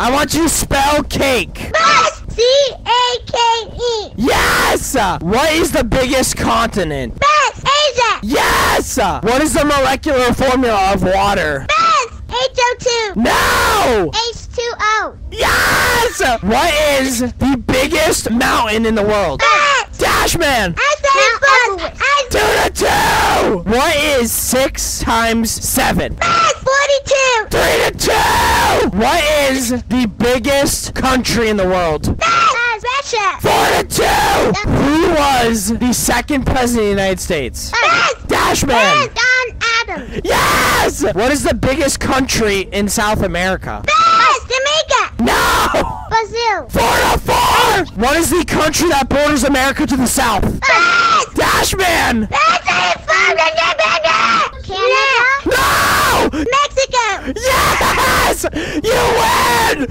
I want you to spell cake. Bus. C-A-K-E. Yes! What is the biggest continent? Bus. Asia. Yes! What is the molecular formula of water? Bus. H-O-2. No! H-2-O. Yes! What is the biggest mountain in the world? Bus. Dashman! I said bus. I Two to two! What is six times seven? Bus. 42. Three to two! What is the biggest country in the world? Russia. Four to two! Who was the second president of the United States? Bus. Dashman! John Adams. Yes! What is the biggest country in South America? Bus. Jamaica. No! Brazil. Four to four! What is the country that borders America to the south? Bus. Dashman! That's You win!